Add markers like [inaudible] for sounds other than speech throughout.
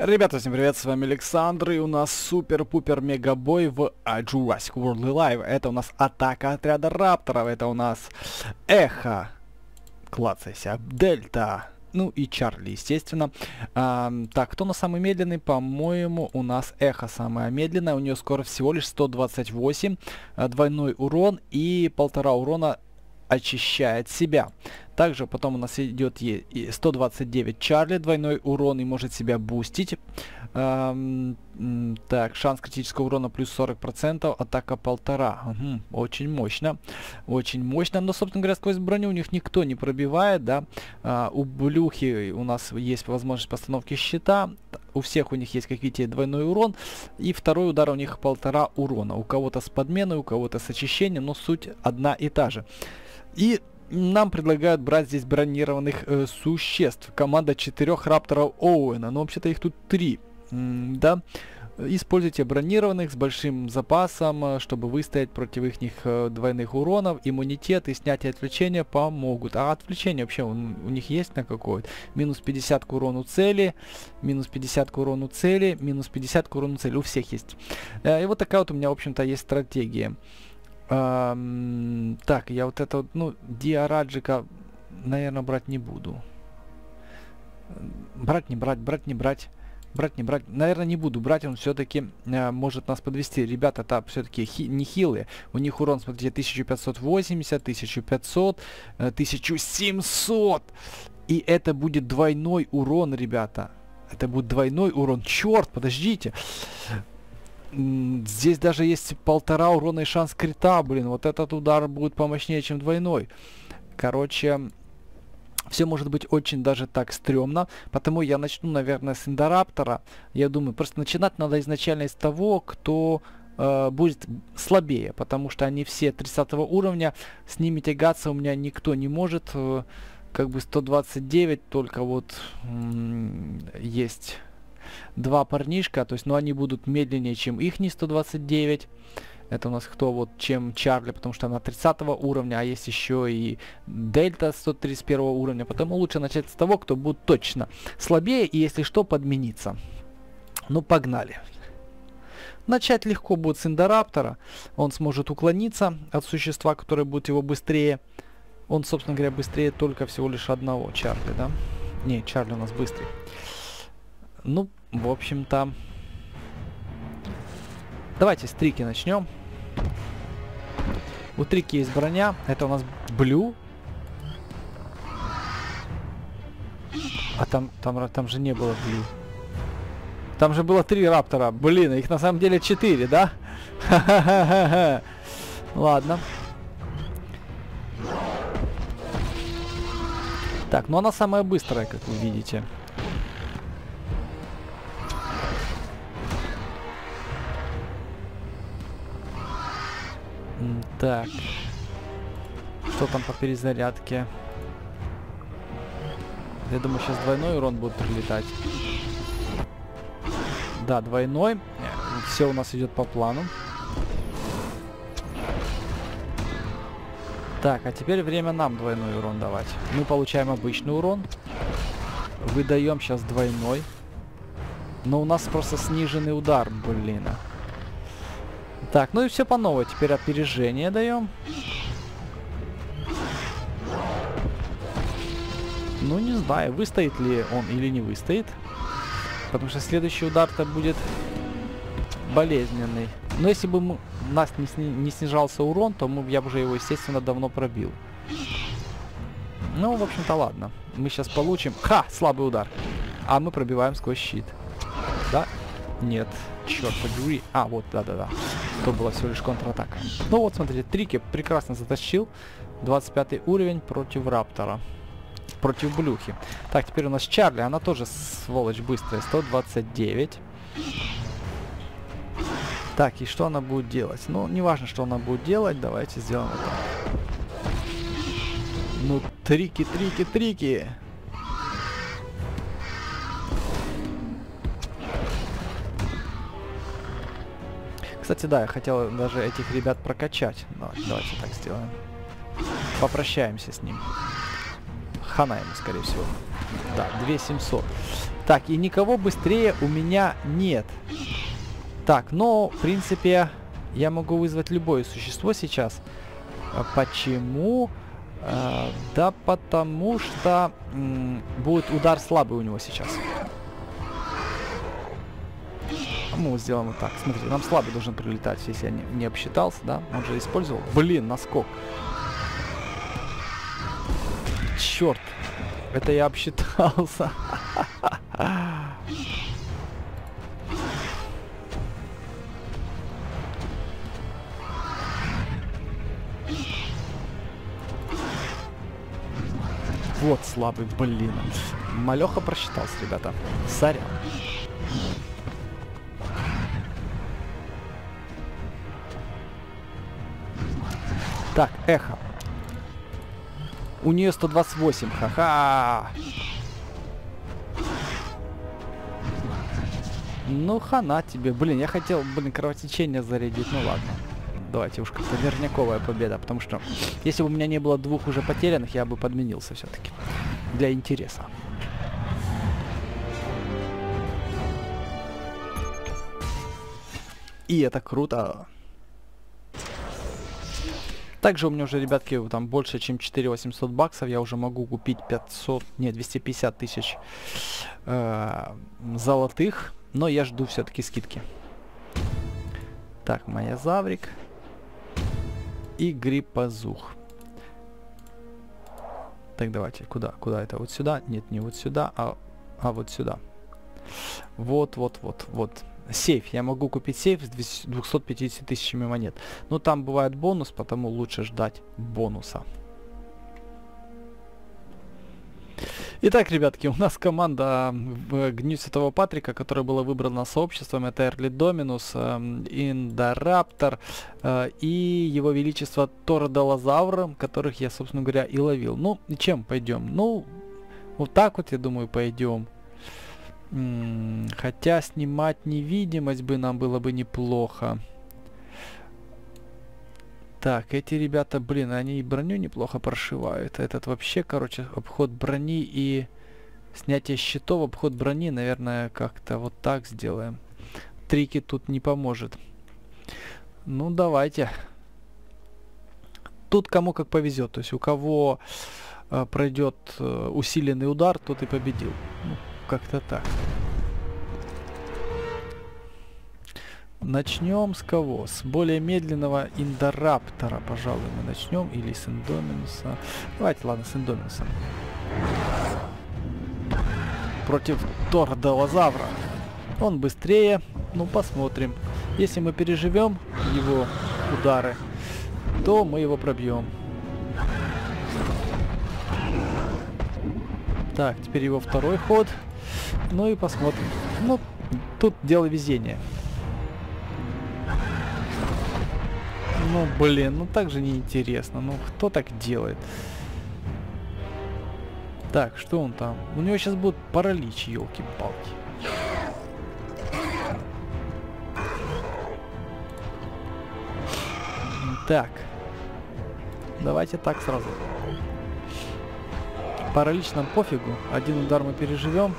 Ребята, всем привет, с вами Александр, и у нас супер-пупер мегабой в Jurassic World Live. Это у нас атака отряда рапторов, это у нас Эхо, клацайся, Дельта, ну и Чарли, естественно. А, так, кто у нас самый медленный? По-моему, у нас Эхо самая медленная, у нее скорость всего лишь 128, а, двойной урон и полтора урона очищает себя. Также потом у нас идет 129 Чарли, двойной урон и может себя бустить. Эм, так, шанс критического урона плюс 40%, атака полтора. Угу, очень мощно, очень мощно. Но, собственно говоря, сквозь броню у них никто не пробивает, да. А, у Блюхи у нас есть возможность постановки щита. У всех у них есть, как видите, двойной урон. И второй удар у них полтора урона. У кого-то с подменой, у кого-то с очищением, но суть одна и та же. И нам предлагают брать здесь бронированных э, существ. Команда четырех рапторов Оуэна. Но вообще-то их тут три. М да. Используйте бронированных с большим запасом, э, чтобы выстоять против их э, двойных уронов. Иммунитет и снятие отвлечения помогут. А отвлечение вообще у, у них есть на какое? Минус 50 к урону цели, минус 50 к урону цели, минус 50 к урону цели. У всех есть. Э, и вот такая вот у меня, в общем-то, есть стратегия. Эм, так, я вот это вот, ну, Диараджика, наверное, брать не буду. Брать, не брать, брать, не брать. Брать, не брать. Наверное, не буду брать, он все-таки э, может нас подвести. Ребята, это все-таки хи не хилые. У них урон, смотрите, 1580, 1500, э, 1700. И это будет двойной урон, ребята. Это будет двойной урон. Черт, подождите. Здесь даже есть полтора урона и шанс крита, блин. Вот этот удар будет помощнее, чем двойной. Короче, все может быть очень даже так стрёмно. Потому я начну, наверное, с Индораптора. Я думаю, просто начинать надо изначально из того, кто э, будет слабее. Потому что они все 30 уровня. С ними тягаться у меня никто не может. Э, как бы 129 только вот есть два парнишка, то есть, ну, они будут медленнее, чем их не 129. Это у нас кто вот, чем Чарли, потому что она 30 уровня, а есть еще и Дельта 131 уровня. Потому лучше начать с того, кто будет точно слабее и, если что, подмениться. Ну, погнали. Начать легко будет с Индораптора. Он сможет уклониться от существа, которое будет его быстрее. Он, собственно говоря, быстрее только всего лишь одного Чарли, да? Не, Чарли у нас быстрый. Ну, в общем-то... Давайте с Трики начнем. У Трики есть броня. Это у нас Блю. А там, там, там же не было Блю. Там же было три Раптора. Блин, их на самом деле четыре, да? [laughs] Ладно. Так, ну она самая быстрая, как вы видите. Так. Что там по перезарядке? Я думаю, сейчас двойной урон будет прилетать. Да, двойной. Все у нас идет по плану. Так, а теперь время нам двойной урон давать. Мы получаем обычный урон. Выдаем сейчас двойной. Но у нас просто сниженный удар, блин. Так, ну и все по новой. Теперь опережение даем. Ну, не знаю, выстоит ли он или не выстоит. Потому что следующий удар-то будет болезненный. Но если бы мы, у нас не, не снижался урон, то мы, я бы уже его, естественно, давно пробил. Ну, в общем-то, ладно. Мы сейчас получим... Ха! Слабый удар. А мы пробиваем сквозь щит. Да? Нет. Черт побери. А, вот, да-да-да то была всего лишь контратака. Ну вот, смотрите, Трики прекрасно затащил. 25 уровень против Раптора. Против Блюхи. Так, теперь у нас Чарли. Она тоже сволочь быстрая. 129. Так, и что она будет делать? Ну, не важно, что она будет делать. Давайте сделаем это. Ну, трики, трики, трики. Кстати, да, я хотел даже этих ребят прокачать. Но давайте так сделаем. Попрощаемся с ним. Хана ему, скорее всего. Да, 2700. Так, и никого быстрее у меня нет. Так, но, в принципе, я могу вызвать любое существо сейчас. А почему? А, да потому что будет удар слабый у него сейчас. Мы вот сделаем так. Смотрите, нам слабый должен прилетать, если я не, не обсчитался, да? Он же использовал. Блин, наскок. Черт. Это я обсчитался. Вот слабый, блин. Малеха просчитался, ребята. Сорян. Так, эхо. У нее 128, ха-ха. Ну, хана тебе. Блин, я хотел, блин, кровотечение зарядить. Ну ладно. Давайте уж как-то верняковая победа. Потому что, если бы у меня не было двух уже потерянных, я бы подменился все-таки. Для интереса. И это круто. Также у меня уже, ребятки, там больше, чем 4 800 баксов. Я уже могу купить 500, нет, 250 тысяч э, золотых. Но я жду все-таки скидки. Так, моя заврик. И гриппозух. Так, давайте, куда? Куда это? Вот сюда? Нет, не вот сюда, а, а вот сюда. Вот, вот, вот, вот сейф. Я могу купить сейф с 250 тысячами монет. Но там бывает бонус, потому лучше ждать бонуса. Итак, ребятки, у нас команда в Гню Святого Патрика, которая была выбрана сообществом. Это Эрли Доминус, Индораптор э, и его величество Тордолозавр, которых я, собственно говоря, и ловил. Ну, чем пойдем? Ну, вот так вот, я думаю, пойдем. Хотя снимать невидимость бы нам было бы неплохо. Так, эти ребята, блин, они и броню неплохо прошивают. Этот вообще, короче, обход брони и снятие щитов, обход брони, наверное, как-то вот так сделаем. Трики тут не поможет. Ну, давайте. Тут кому как повезет. То есть у кого э, пройдет э, усиленный удар, тот и победил. Ну, как-то так. Начнем с кого? С более медленного Индораптора, пожалуй, мы начнем. Или с Индоминуса. Давайте, ладно, с Индоминуса. Против Тордолозавра. Он быстрее. Ну, посмотрим. Если мы переживем его удары, то мы его пробьем. Так, теперь его второй ход. Ну и посмотрим. Ну, тут дело везения. Ну, блин, ну так же неинтересно. Ну, кто так делает? Так, что он там? У него сейчас будет паралич, елки-палки. Так. Давайте так сразу. Паралич нам пофигу. Один удар мы переживем.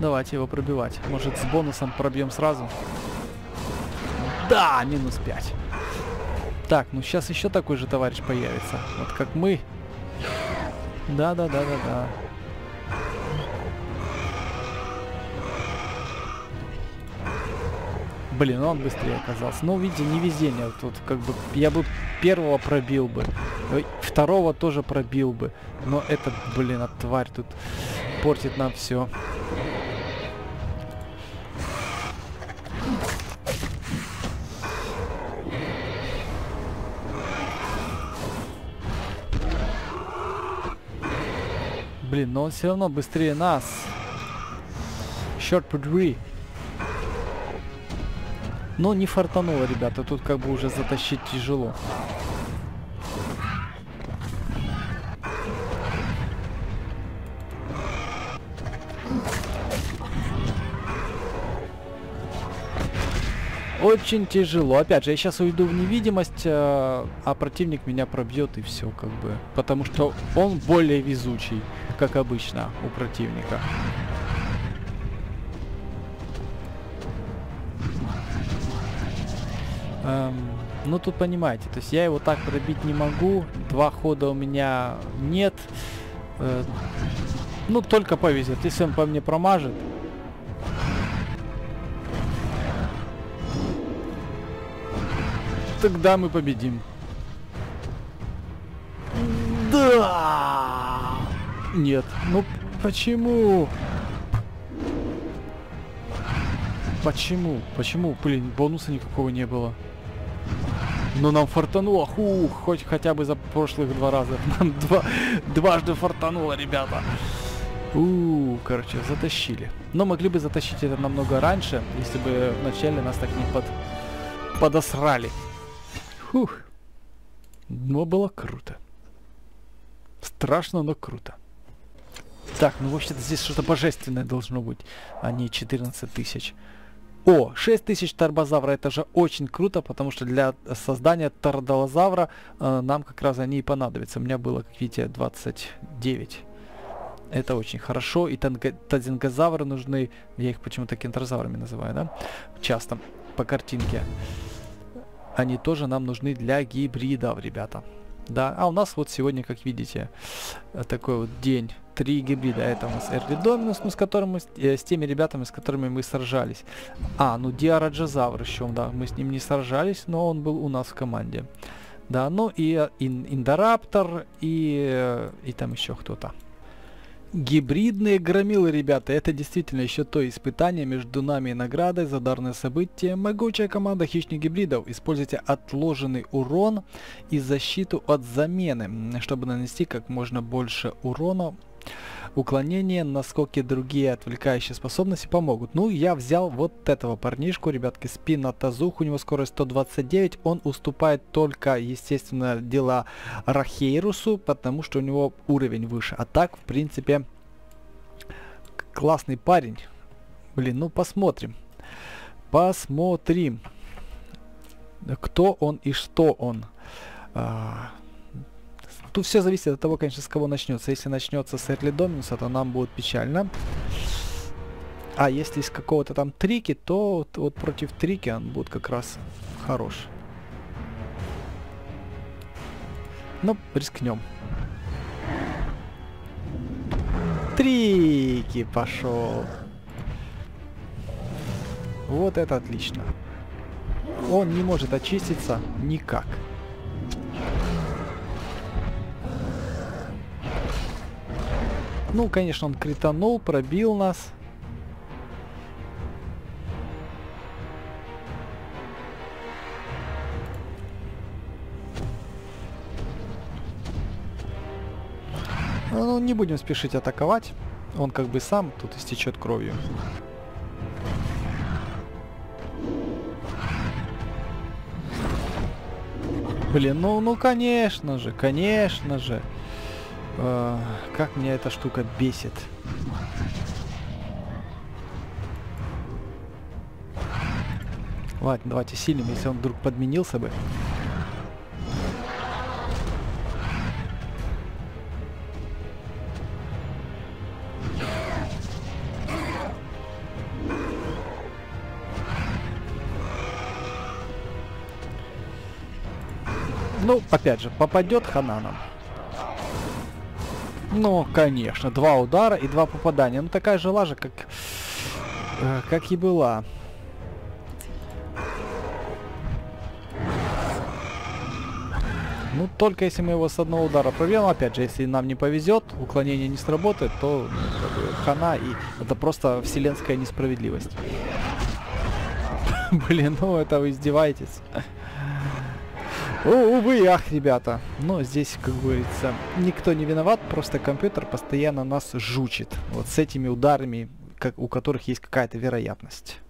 Давайте его пробивать. Может с бонусом пробьем сразу? Да, минус 5. Так, ну сейчас еще такой же товарищ появится. Вот как мы. Да-да-да-да-да. Блин, он быстрее оказался. Ну, видите, не везение. Тут как бы я бы первого пробил бы. Второго тоже пробил бы. Но этот, блин, а тварь тут портит нам все. Блин, но он все равно быстрее нас. Short put Но не фартануло, ребята. Тут как бы уже затащить тяжело. Очень тяжело. Опять же, я сейчас уйду в невидимость, э, а противник меня пробьет и все, как бы. Потому что он более везучий, как обычно у противника. Эм, ну тут понимаете, то есть я его так пробить не могу, два хода у меня нет. Э, ну только повезет, если он по мне промажет. Тогда мы победим. Да! Нет, ну почему? Почему? Почему? Блин, бонуса никакого не было. Но нам фартануло. Хух, хоть хотя бы за прошлых два раза. [laughs] Нам два, дважды фартануло, ребята. У, короче, затащили. Но могли бы затащить это намного раньше, если бы вначале нас так не под... подосрали. Фух. Но было круто. Страшно, но круто. Так, ну вообще-то здесь что-то божественное должно быть, а не 14 тысяч. О, 6000 торбозавра, это же очень круто, потому что для создания тордолозавра э, нам как раз они и понадобятся. У меня было, как видите, 29. Это очень хорошо. И тазингозавры нужны, я их почему-то кентрозаврами называю, да? Часто по картинке. Они тоже нам нужны для гибридов, ребята. Да, а у нас вот сегодня, как видите, такой вот день три гибрида. Это у нас Эрли Доминус, ну, с, которым мы, э, с теми ребятами, с которыми мы сражались. А, ну Диараджазавр еще, да, мы с ним не сражались, но он был у нас в команде. Да, ну и э, ин, Индораптор, и, э, и там еще кто-то. Гибридные громилы, ребята, это действительно еще то испытание между нами и наградой за дарное событие. Могучая команда хищных гибридов. Используйте отложенный урон и защиту от замены, чтобы нанести как можно больше урона уклонение, наскоки другие отвлекающие способности помогут. Ну, я взял вот этого парнишку, ребятки, спина тазух, у него скорость 129, он уступает только, естественно, дела Рахейрусу, потому что у него уровень выше. А так, в принципе, классный парень. Блин, ну посмотрим. Посмотрим, кто он и что он. А, Тут все зависит от того, конечно, с кого начнется. Если начнется с Эрли Доминуса, то нам будет печально. А если из какого-то там трики, то вот, вот против трики он будет как раз хорош. Ну, рискнем. Трики пошел. Вот это отлично. Он не может очиститься никак. Ну, конечно, он кританул, пробил нас. Ну, не будем спешить атаковать. Он как бы сам тут истечет кровью. Блин, ну, ну, конечно же, конечно же. Э, как меня эта штука бесит. Ладно, давайте сильным, если он вдруг подменился бы. Ну, опять же, попадет хананом. Ну, конечно, два удара и два попадания. Ну, такая же лажа, как, э, как и была. Ну, только если мы его с одного удара пробьем, опять же, если нам не повезет, уклонение не сработает, то ну, хана, и это просто вселенская несправедливость. [laughs] Блин, ну это вы издеваетесь. Увы, ах, ребята. Но здесь, как говорится, никто не виноват, просто компьютер постоянно нас жучит. Вот с этими ударами, как, у которых есть какая-то вероятность.